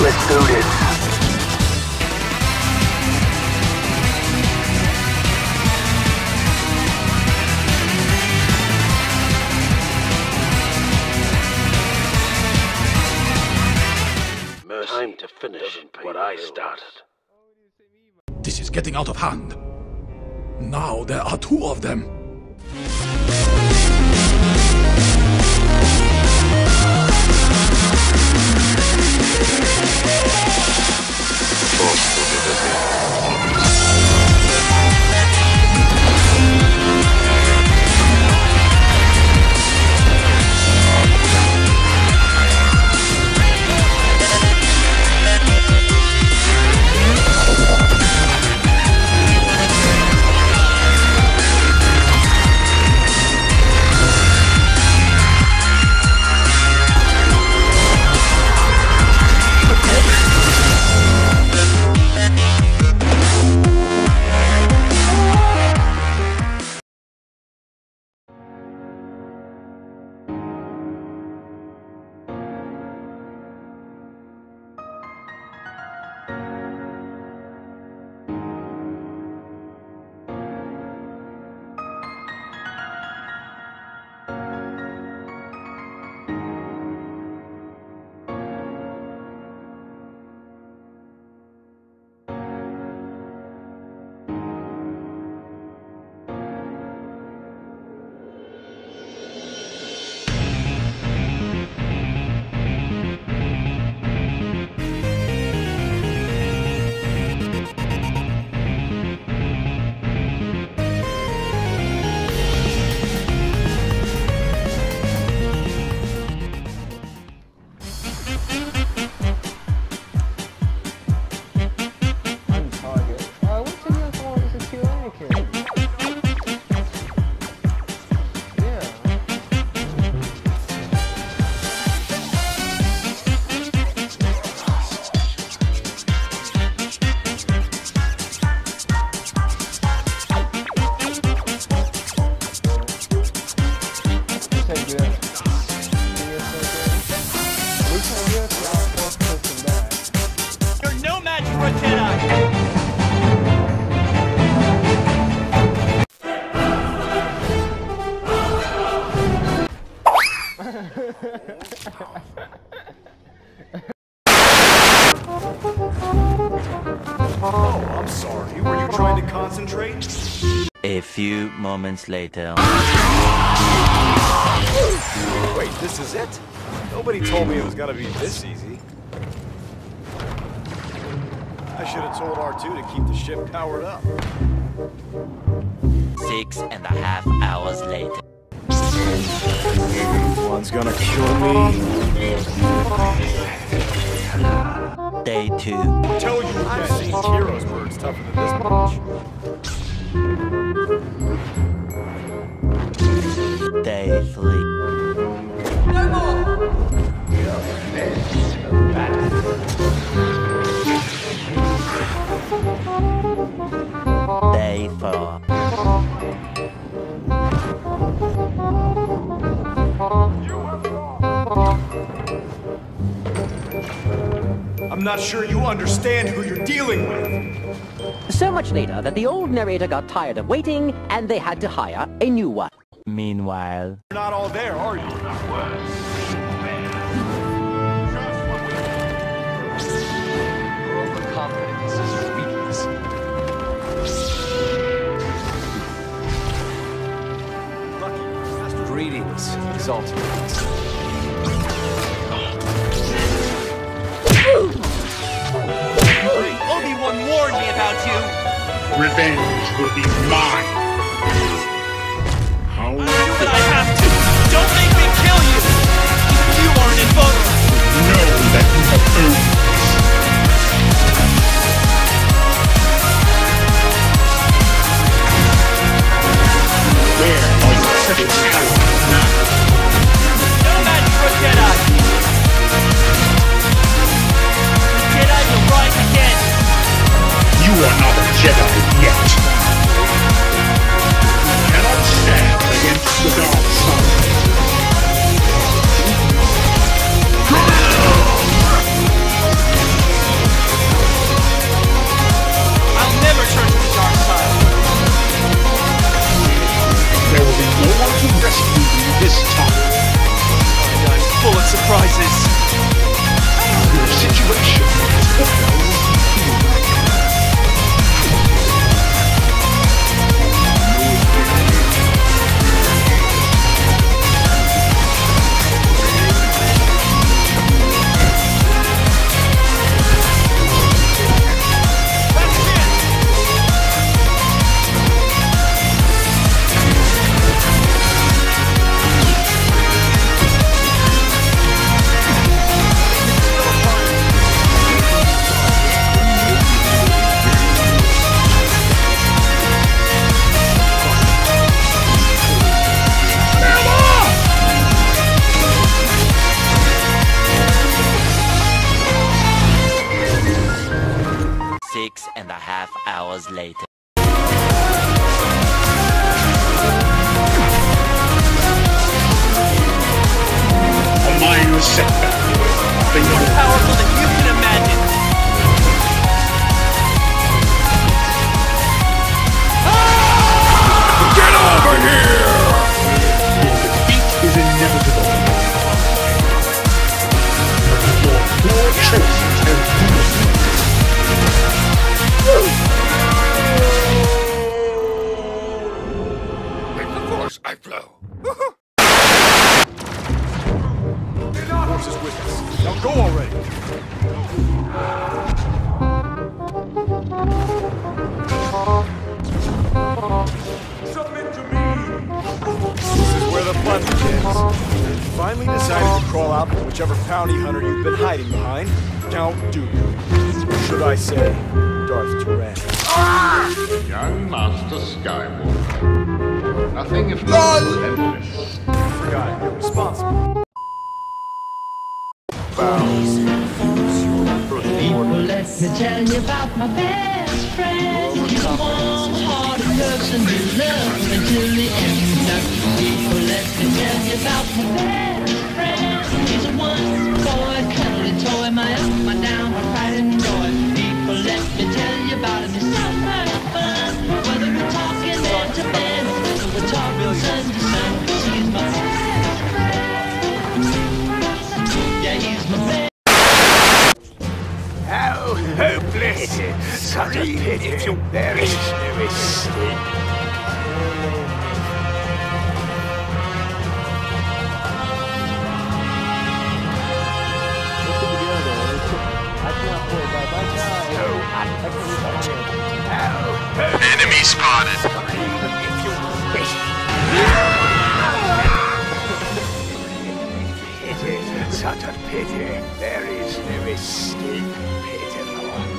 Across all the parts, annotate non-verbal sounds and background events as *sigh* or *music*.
Let's do this. Time to finish what I started. This is getting out of hand. Now there are two of them. Posto de deserto. Moments later. Wait, this is it? Nobody told me it was gonna be this easy. I should have told R2 to keep the ship powered up. Six and a half hours later. One's gonna kill me. Day two. Tell you I've seen Heroes tougher than this bunch. Day three. Day four. I'm not sure you understand who you're dealing with. So much later that the old narrator got tired of waiting and they had to hire a new one. Meanwhile, You're not all there, are you? Overconfidence is your weakness. Greetings, exalted. Obi-Wan warned me about you! Revenge will be mine. I'll do what I have to! Don't make me kill you! Even you aren't invulnerable! know hours later. A minor setback. More powerful finally decided to crawl out from whichever bounty hunter you've been hiding behind. Count Dooku. Should I say, Darth Tyranus. Ah! Young Master Skywalker. Nothing if not relentless. Forgot you're responsible. Let me tell you about my best friend. Until the end. Let me tell you about my best Thank you.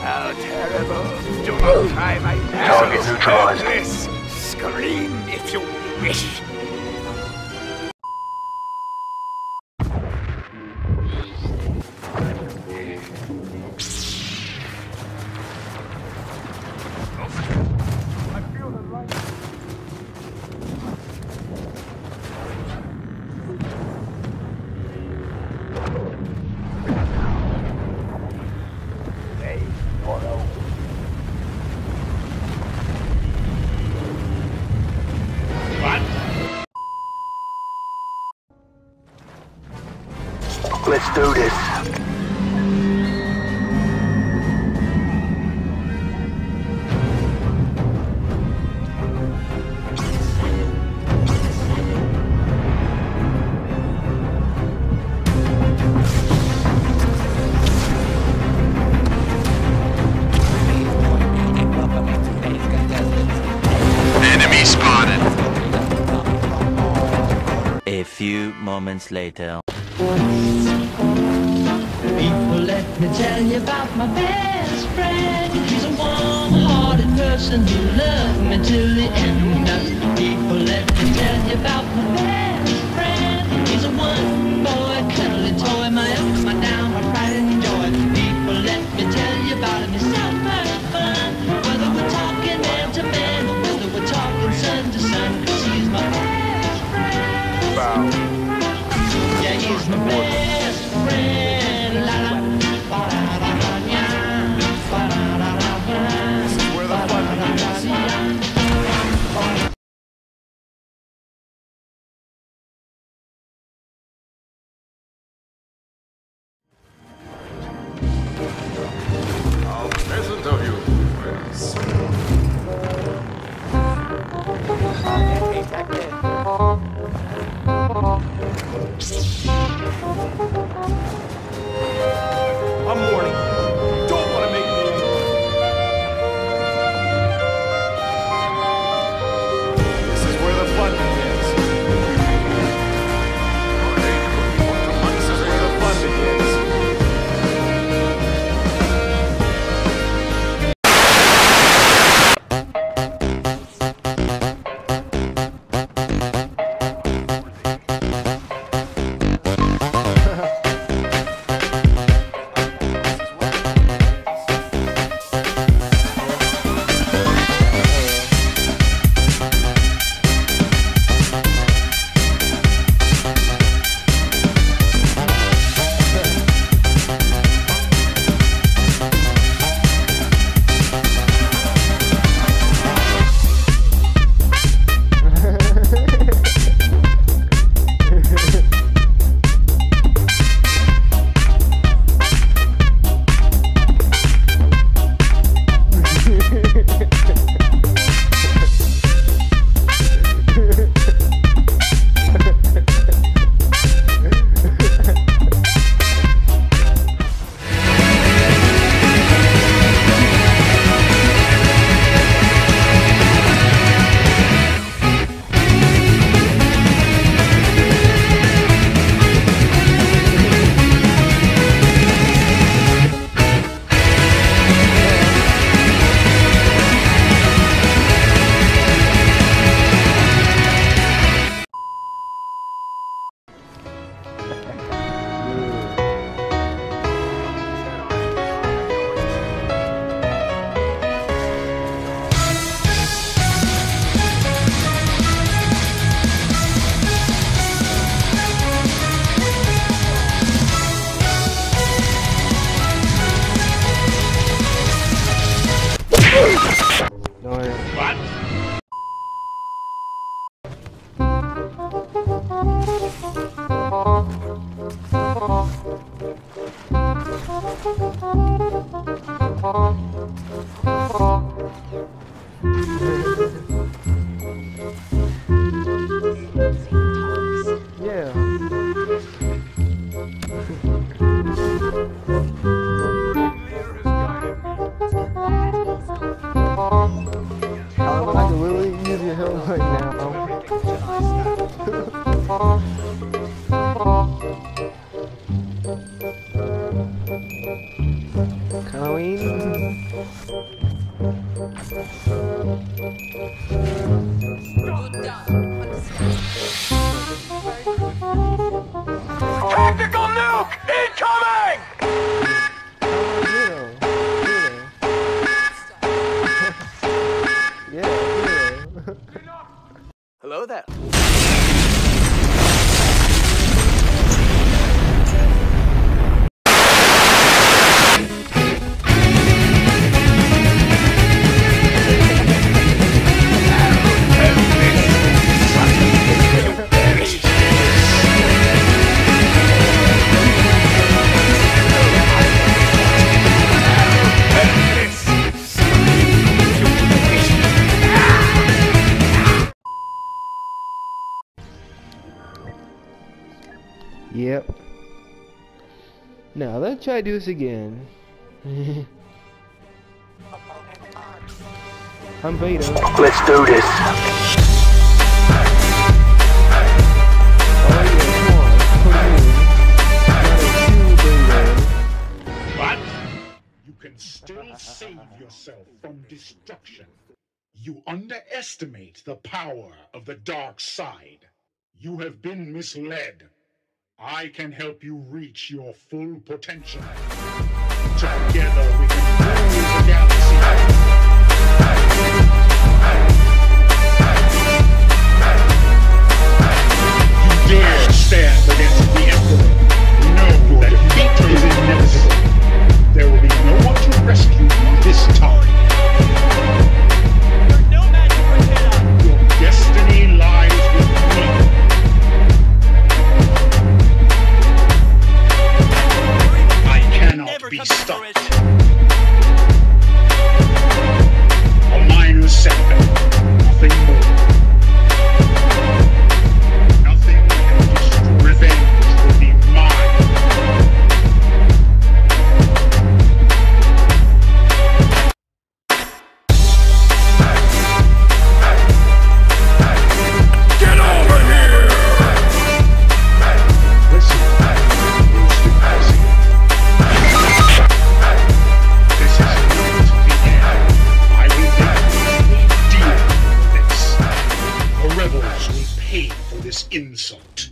How terrible. Do not try my measles. Target neutralized. Scream if you wish. moments later. People, let me tell you about my best friend. She's a warm-hearted person who me till the end. People, let me tell you about my best Música Hello there. Now let's try to do this again. *laughs* I'm Vito. Let's do this. Yeah, come on. Put me in. Not a two Vito. But you can still save yourself from destruction. You underestimate the power of the dark side. You have been misled. I can help you reach your full potential. Together we can rule the galaxy. You dare stand against the Emperor. Know that defeat is inevitable. There will be no one to rescue you this time. Rebels will pay for this insult.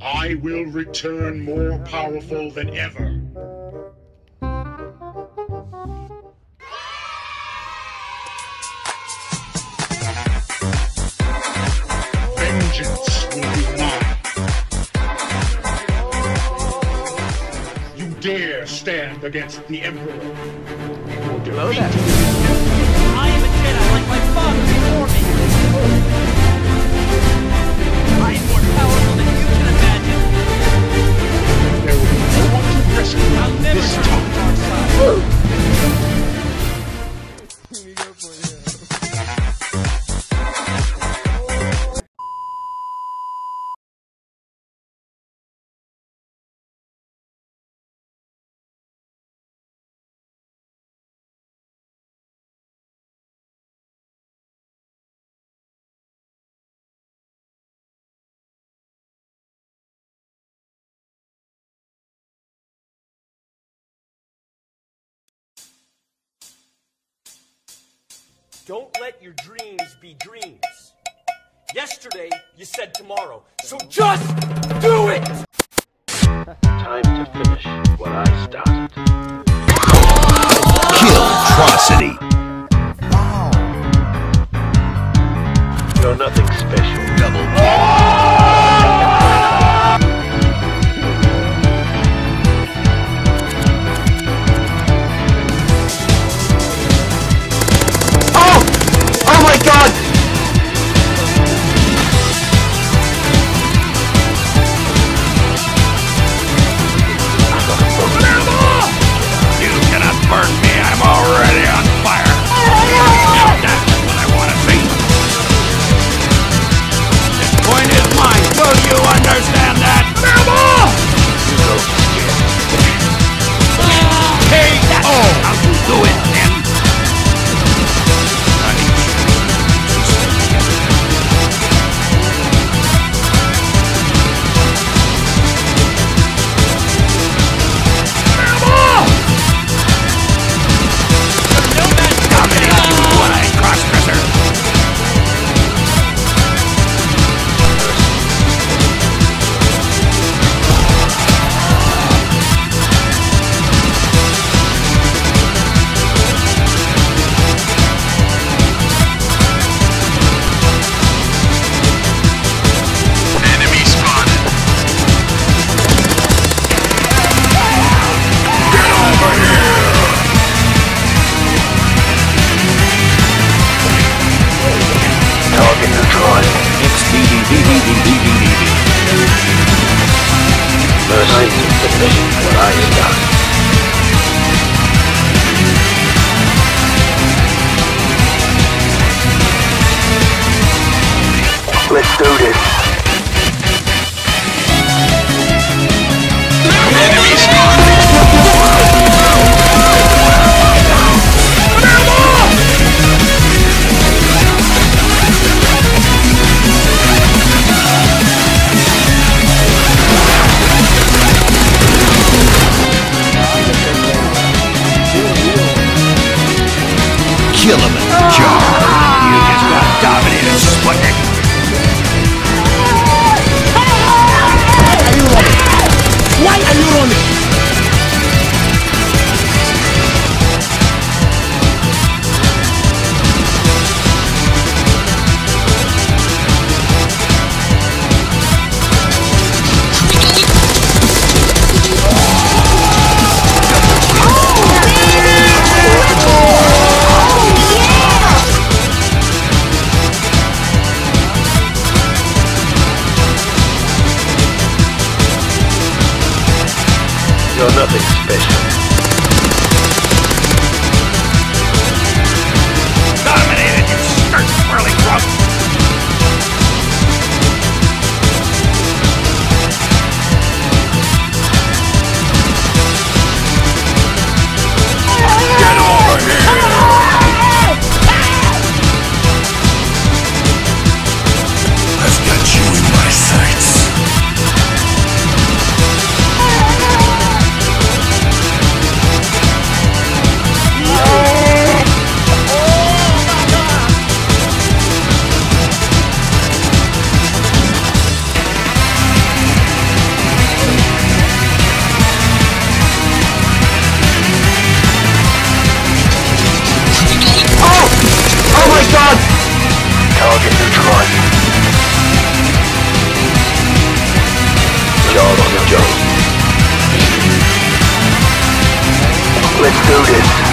I will return more powerful than ever. Vengeance will be mine. You dare stand against the Emperor. Your Hello defeat there. I am a Jedi like my father before me. I'll never this time. Don't let your dreams be dreams. Yesterday, you said tomorrow. So just do it! Time to finish what I started. Killtrocity. You're nothing special. Double Oh! Let's do this.